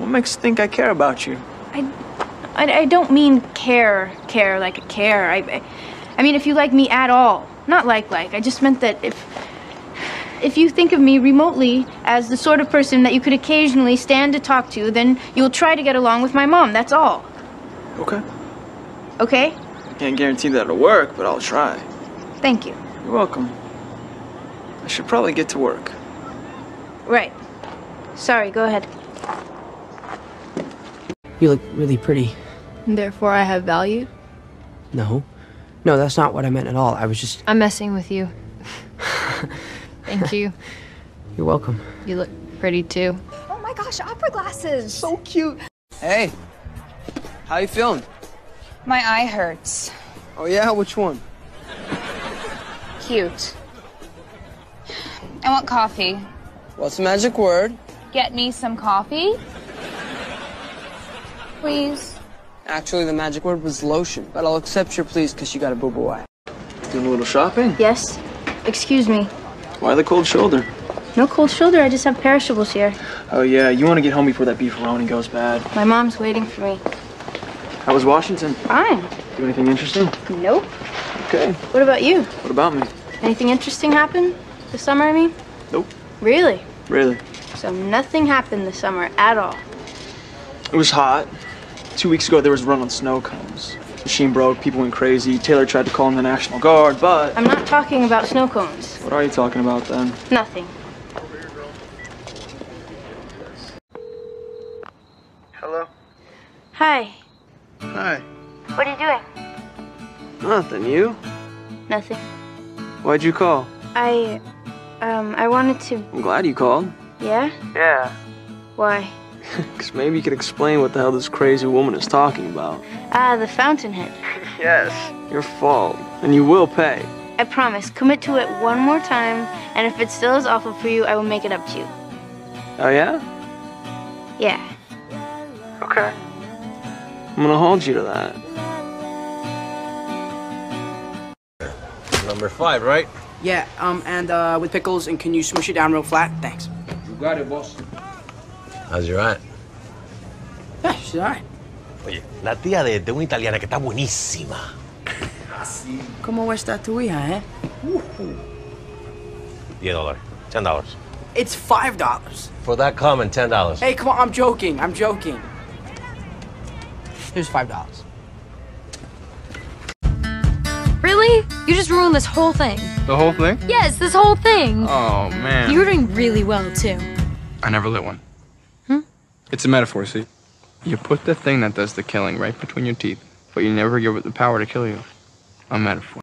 What makes you think I care about you? I, I, I don't mean care, care like a care. I, I mean if you like me at all. Not like like. I just meant that if if you think of me remotely as the sort of person that you could occasionally stand to talk to, then you'll try to get along with my mom. That's all. Okay. Okay? I can't guarantee that it'll work, but I'll try. Thank you. You're welcome. I should probably get to work. Right. Sorry, go ahead. You look really pretty. Therefore, I have value. No. No, that's not what I meant at all. I was just. I'm messing with you. Thank you. You're welcome. You look pretty too. Oh my gosh, opera glasses. So cute. Hey, how you feeling? My eye hurts. Oh yeah, which one? Cute. I want coffee. What's the magic word? Get me some coffee. Please. Actually, the magic word was lotion, but I'll accept your please because you got a boo-boo eye. Doing a little shopping? Yes? Excuse me. Why the cold shoulder? No cold shoulder, I just have perishables here. Oh yeah, you want to get home before that beefaroni goes bad. My mom's waiting for me. How was Washington? Fine. Do anything interesting? Nope. Okay. What about you? What about me? Anything interesting happen this summer, I mean? Nope. Really? Really? So nothing happened this summer at all. It was hot. Two weeks ago, there was a run on snow cones. Machine broke, people went crazy. Taylor tried to call in the National Guard, but. I'm not talking about snow cones. What are you talking about then? Nothing. Hello? Hi. Hi. What are you doing? Nothing. You? Nothing. Why'd you call? I, um, I wanted to. I'm glad you called. Yeah? Yeah. Why? Because maybe you could explain what the hell this crazy woman is talking about. Ah, the fountainhead. Yes. Your fault. And you will pay. I promise. Commit to it one more time, and if it still is awful for you, I will make it up to you. Oh, yeah? Yeah. Okay. I'm gonna hold you to that. Number five, right? Yeah, um, and uh, with pickles, and can you smush it down real flat? Thanks. You got it, boss. How's your aunt? Yeah, she's alright. Oye, la tía de, de una italiana que está buenísima. ¿Cómo está tu hija, eh? 10 dólares. 10 dollars. It's five dollars. For that comment, 10 dollars. Hey, come on, I'm joking. I'm joking. Here's five dollars. Really? You just ruined this whole thing. The whole thing? Yes, this whole thing. Oh, man. You were doing really well, too. I never lit one. It's a metaphor, see? You put the thing that does the killing right between your teeth, but you never give it the power to kill you. A metaphor.